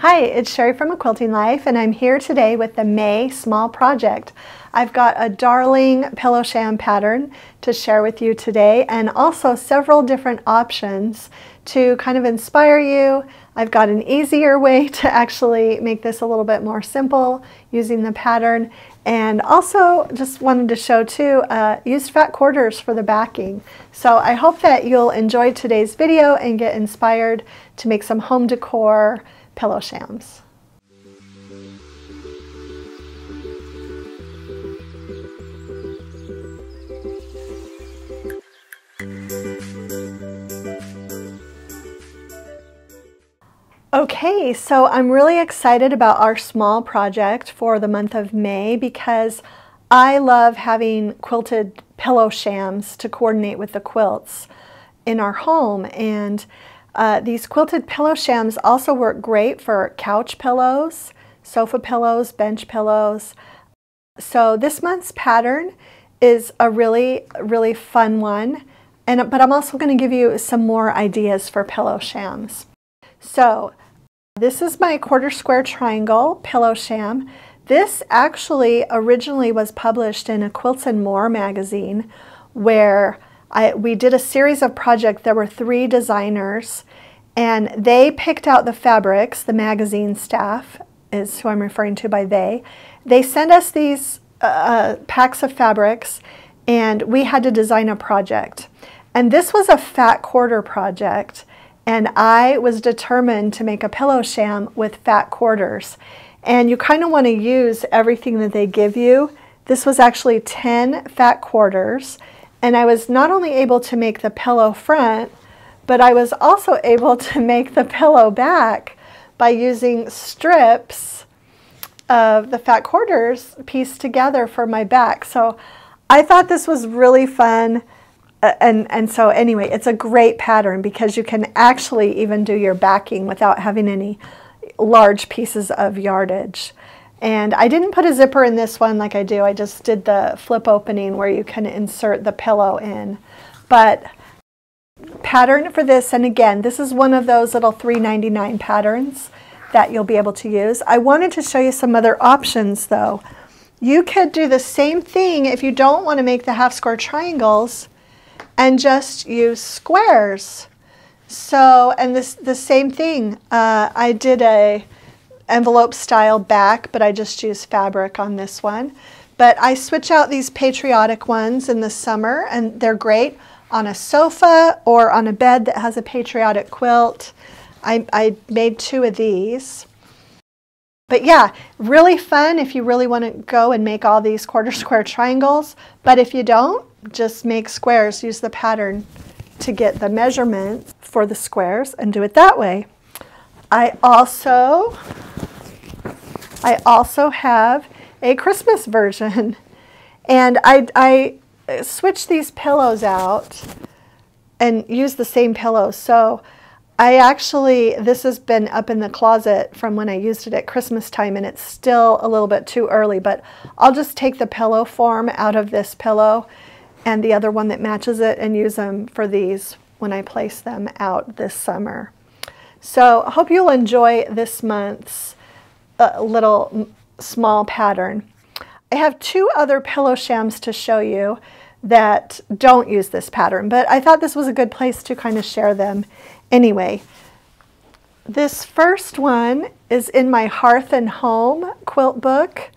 Hi, it's Sherri from A Quilting Life, and I'm here today with the May Small Project. I've got a darling pillow sham pattern to share with you today, and also several different options to kind of inspire you. I've got an easier way to actually make this a little bit more simple using the pattern, and also just wanted to show too, uh, used fat quarters for the backing. So I hope that you'll enjoy today's video and get inspired to make some home decor pillow shams. Okay, so I'm really excited about our small project for the month of May because I love having quilted pillow shams to coordinate with the quilts in our home and uh, these quilted pillow shams also work great for couch pillows, sofa pillows, bench pillows. So this month's pattern is a really, really fun one. And, but I'm also going to give you some more ideas for pillow shams. So this is my quarter square triangle pillow sham. This actually originally was published in a Quilts and More magazine where I, we did a series of projects. There were three designers and they picked out the fabrics, the magazine staff is who I'm referring to by they. They sent us these uh, uh, packs of fabrics and we had to design a project. And this was a fat quarter project and I was determined to make a pillow sham with fat quarters. And you kind of want to use everything that they give you. This was actually 10 fat quarters and I was not only able to make the pillow front, but I was also able to make the pillow back by using strips of the fat quarters pieced together for my back. So I thought this was really fun. Uh, and, and so anyway, it's a great pattern because you can actually even do your backing without having any large pieces of yardage. And I didn't put a zipper in this one like I do. I just did the flip opening where you can insert the pillow in. But pattern for this, and again, this is one of those little $3.99 patterns that you'll be able to use. I wanted to show you some other options though. You could do the same thing if you don't want to make the half square triangles and just use squares. So, and this the same thing. Uh, I did a envelope style back, but I just use fabric on this one. But I switch out these patriotic ones in the summer and they're great on a sofa or on a bed that has a patriotic quilt. I, I made two of these. But yeah, really fun if you really want to go and make all these quarter square triangles. But if you don't, just make squares. Use the pattern to get the measurements for the squares and do it that way. I also, I also have a Christmas version. And I, I switch these pillows out and use the same pillows. So I actually, this has been up in the closet from when I used it at Christmas time and it's still a little bit too early, but I'll just take the pillow form out of this pillow and the other one that matches it and use them for these when I place them out this summer. So I hope you'll enjoy this month's uh, little small pattern. I have two other pillow shams to show you that don't use this pattern, but I thought this was a good place to kind of share them anyway. This first one is in my Hearth and Home quilt book,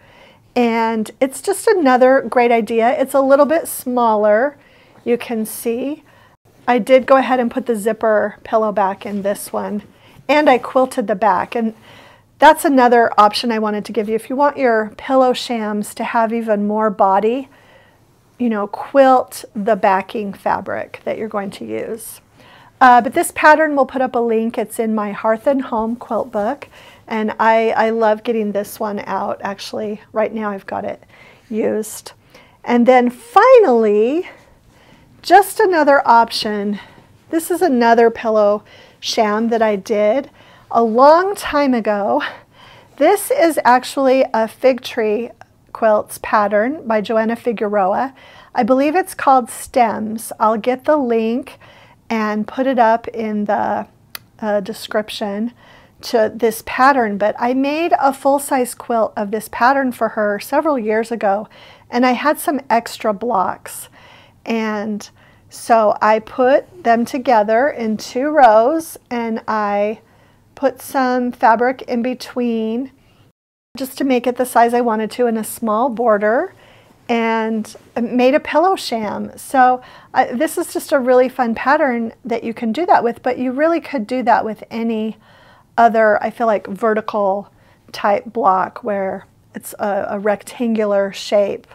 and it's just another great idea. It's a little bit smaller, you can see. I did go ahead and put the zipper pillow back in this one, and I quilted the back. And that's another option I wanted to give you. If you want your pillow shams to have even more body, you know, quilt the backing fabric that you're going to use. Uh, but this pattern, we'll put up a link. It's in my Hearth and Home quilt book. And I, I love getting this one out. Actually, right now I've got it used. And then finally, just another option. This is another pillow sham that I did a long time ago. This is actually a fig tree quilts pattern by Joanna Figueroa. I believe it's called Stems. I'll get the link and put it up in the uh, description to this pattern, but I made a full-size quilt of this pattern for her several years ago, and I had some extra blocks. And so I put them together in two rows, and I put some fabric in between just to make it the size I wanted to in a small border and made a pillow sham. So uh, this is just a really fun pattern that you can do that with, but you really could do that with any other, I feel like vertical type block where it's a, a rectangular shape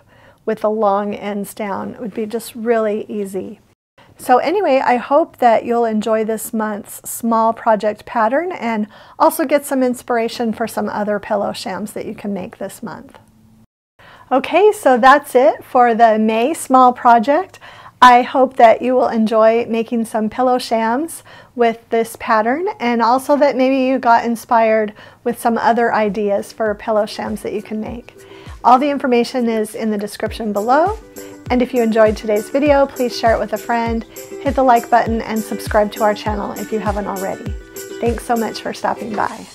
with the long ends down. It would be just really easy. So anyway, I hope that you'll enjoy this month's small project pattern and also get some inspiration for some other pillow shams that you can make this month. Okay, so that's it for the May small project. I hope that you will enjoy making some pillow shams with this pattern and also that maybe you got inspired with some other ideas for pillow shams that you can make. All the information is in the description below. And if you enjoyed today's video, please share it with a friend, hit the like button, and subscribe to our channel if you haven't already. Thanks so much for stopping by.